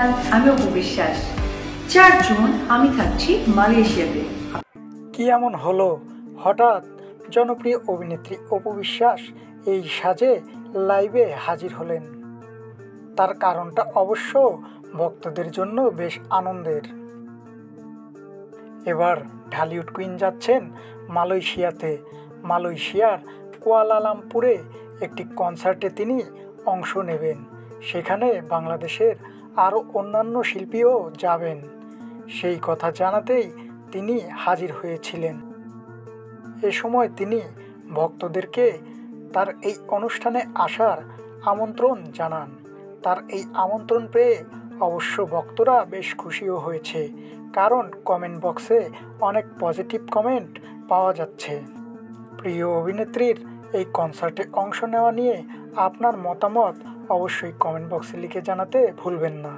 আমি বিশ্বাস। চার জুন আমি থাকছি মালয়েশিয়াতে। কি এমন হলো? হঠাৎ জনপ্রিয় অভিনেত্রী অপু বিশ্বাস এই সাজে লাইভে হাজির হলেন। তার কারণটা অবশ্য ভক্তদের জন্য বেশ আনন্দের। এবার ঢালিউড কুইন যাচ্ছেন মালয়েশিয়াতে। মালয়েশিয়ার কুয়ালালামপুরে একটি কনসার্টে তিনি অংশ নেবেন। সেখানে বাংলাদেশের আরও অন্যান্য শিল্পীও যাবেন। সেই কথা জানাতেই তিনি হাজির হয়েছিলেন। এ সময় তিনি ভক্তদেরকে তার এই অনুষ্ঠানে আসার আমন্ত্রণ জানান। তার এই আমন্ত্রণ পেয়ে অবশ্য ভক্তরা বেশ খুশিও হয়েছে, কারণ কমেন্ট বক্সে অনেক পজিটিভ কমেন্ট পাওয়া যাচ্ছে। প্রিয় অভিনেত্রীর এই কনসার্টে অংশ নেওয়া নিয়ে আপনার মতামত অবশ্যই কমেন্ট বক্সে লিখে জানাতে ভুলবেন না।